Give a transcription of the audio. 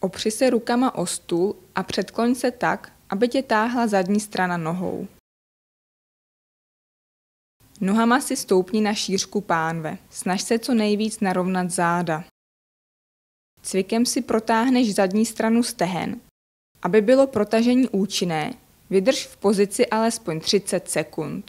Opři se rukama o stůl a předkloň se tak, aby tě táhla zadní strana nohou. Nohama si stoupni na šířku pánve. Snaž se co nejvíc narovnat záda. Cvikem si protáhneš zadní stranu stehen. Aby bylo protažení účinné, vydrž v pozici alespoň 30 sekund.